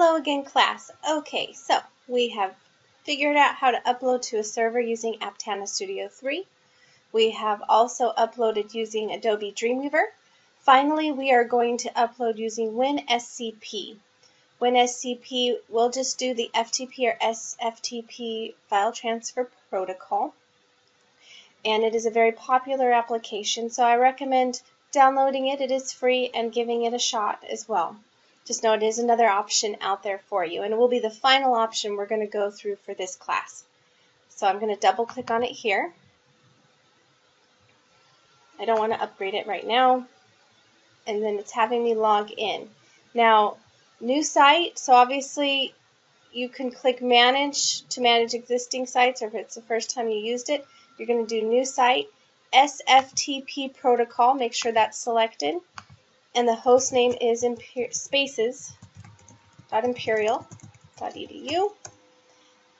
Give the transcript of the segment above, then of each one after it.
Hello again, class. Okay, so we have figured out how to upload to a server using Aptana Studio 3. We have also uploaded using Adobe Dreamweaver. Finally, we are going to upload using WinSCP. WinSCP will just do the FTP or SFTP file transfer protocol. And it is a very popular application, so I recommend downloading it. It is free and giving it a shot as well. Just know it is another option out there for you, and it will be the final option we're going to go through for this class. So I'm going to double click on it here. I don't want to upgrade it right now. And then it's having me log in. Now, new site, so obviously you can click manage to manage existing sites, or if it's the first time you used it, you're going to do new site, SFTP protocol, make sure that's selected and the host name is imper spaces.imperial.edu.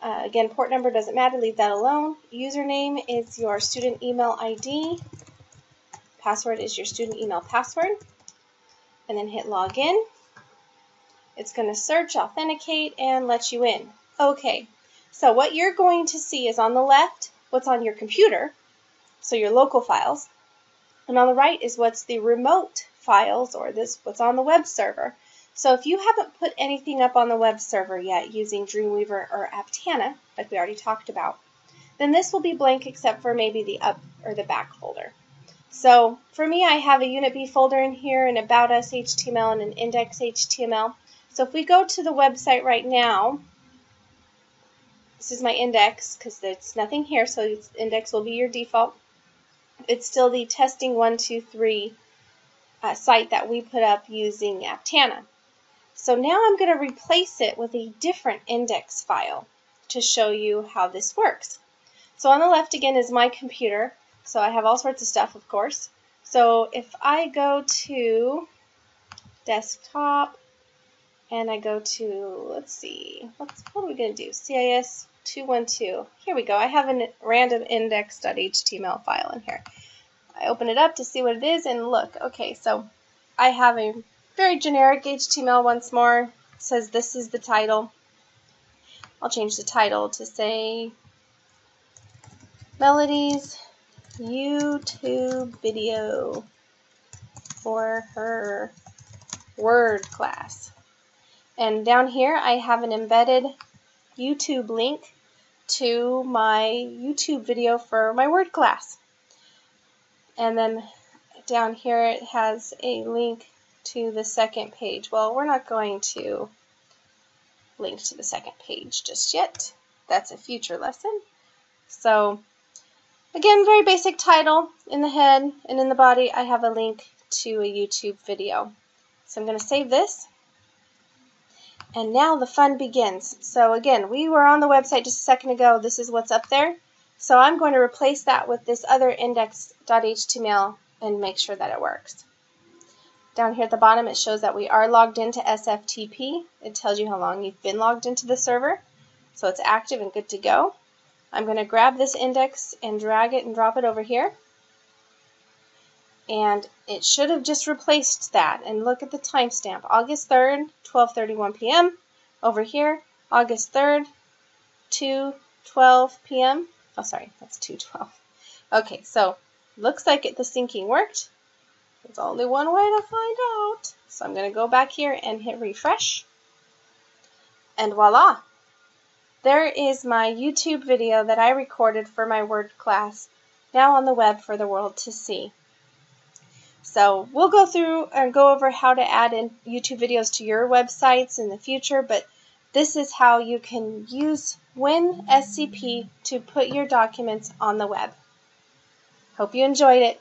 Uh, again, port number doesn't matter, leave that alone. Username is your student email ID. Password is your student email password. And then hit login. It's going to search, authenticate, and let you in. Okay, so what you're going to see is on the left what's on your computer, so your local files, and on the right is what's the remote files or this what's on the web server. So if you haven't put anything up on the web server yet using Dreamweaver or Aptana, like we already talked about, then this will be blank except for maybe the up or the back folder. So for me, I have a Unit B folder in here, an About Us HTML, and an Index HTML. So if we go to the website right now, this is my index because there's nothing here, so index will be your default. It's still the testing one, two, three uh, site that we put up using Aptana. So now I'm going to replace it with a different index file to show you how this works. So on the left again is my computer. So I have all sorts of stuff, of course. So if I go to desktop and I go to, let's see, what are we going to do? CIS 212. Here we go. I have a random index.html file in here. I open it up to see what it is and look. Okay, so I have a very generic HTML once more. It says this is the title. I'll change the title to say Melody's YouTube video for her Word class. And down here I have an embedded YouTube link to my YouTube video for my Word class. And then down here it has a link to the second page. Well, we're not going to link to the second page just yet. That's a future lesson. So again, very basic title in the head and in the body. I have a link to a YouTube video. So I'm going to save this. And now the fun begins. So again, we were on the website just a second ago. This is what's up there. So I'm going to replace that with this other index.html and make sure that it works. Down here at the bottom it shows that we are logged into SFTP. It tells you how long you've been logged into the server. So it's active and good to go. I'm going to grab this index and drag it and drop it over here. And it should have just replaced that. And look at the timestamp. August 3rd, 12.31 p.m. Over here, August 3rd, 2.12 p.m. Oh, sorry, that's 212. Okay, so looks like it, the syncing worked. There's only one way to find out. So I'm going to go back here and hit refresh. And voila! There is my YouTube video that I recorded for my Word class, now on the web for the world to see. So we'll go through and go over how to add in YouTube videos to your websites in the future, but this is how you can use WinSCP to put your documents on the web. Hope you enjoyed it.